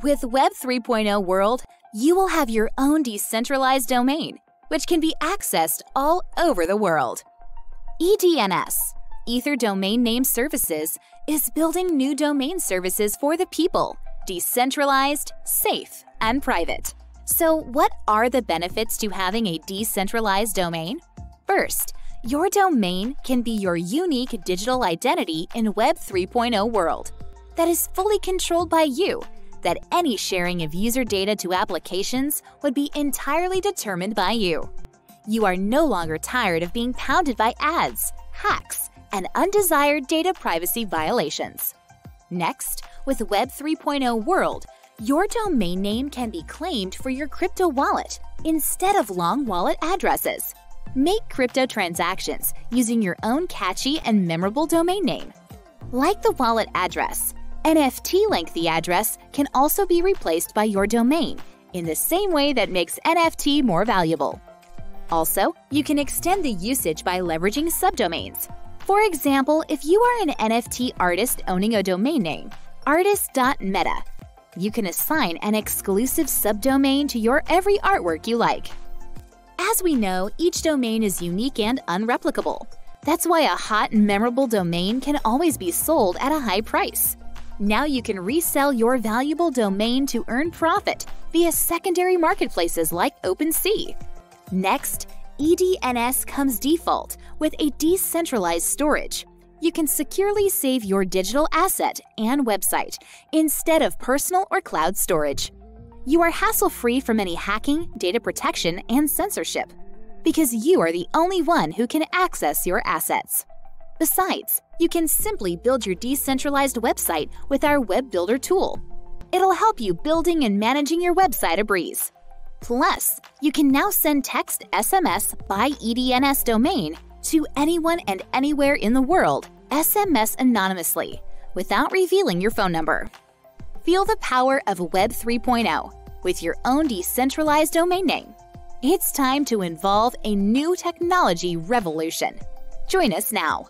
With Web 3.0 World, you will have your own decentralized domain, which can be accessed all over the world. EDNS, Ether Domain Name Services, is building new domain services for the people, decentralized, safe, and private. So, what are the benefits to having a decentralized domain? First, your domain can be your unique digital identity in Web 3.0 world that is fully controlled by you, that any sharing of user data to applications would be entirely determined by you. You are no longer tired of being pounded by ads, hacks, and undesired data privacy violations. Next, with Web 3.0 World, your domain name can be claimed for your crypto wallet instead of long wallet addresses. Make crypto transactions using your own catchy and memorable domain name. Like the wallet address, NFT lengthy address can also be replaced by your domain in the same way that makes NFT more valuable. Also, you can extend the usage by leveraging subdomains. For example, if you are an NFT artist owning a domain name, artist.meta, you can assign an exclusive subdomain to your every artwork you like. As we know, each domain is unique and unreplicable. That's why a hot and memorable domain can always be sold at a high price. Now you can resell your valuable domain to earn profit via secondary marketplaces like OpenSea. Next, EDNS comes default with a decentralized storage. You can securely save your digital asset and website instead of personal or cloud storage. You are hassle free from any hacking, data protection, and censorship because you are the only one who can access your assets. Besides, you can simply build your decentralized website with our Web Builder tool. It'll help you building and managing your website a breeze. Plus, you can now send text SMS by EDNS domain to anyone and anywhere in the world, SMS anonymously, without revealing your phone number. Feel the power of Web 3.0 with your own decentralized domain name. It's time to involve a new technology revolution. Join us now.